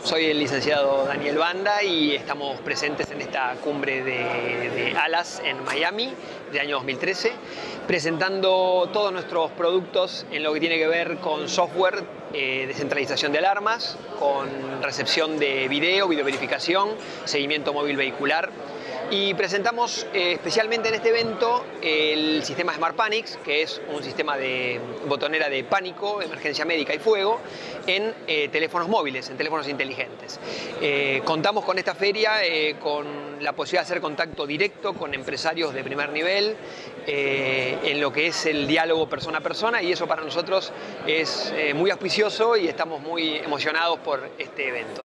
Soy el licenciado Daniel Banda y estamos presentes en esta cumbre de, ALAS en Miami de año 2013, presentando todos nuestros productos en lo que tiene que ver con software, eh, descentralización de alarmas, con recepción de video, videoverificación, seguimiento móvil vehicular y presentamos eh, especialmente en este evento el sistema Smart Panics, que es un sistema de botonera de pánico, emergencia médica y fuego en eh, teléfonos móviles, en teléfonos inteligentes. Eh, contamos con esta feria con la posibilidad de hacer contacto directo con empresarios de primer nivel en lo que es el diálogo persona a persona y eso para nosotros es muy auspicioso y estamos muy emocionados por este evento.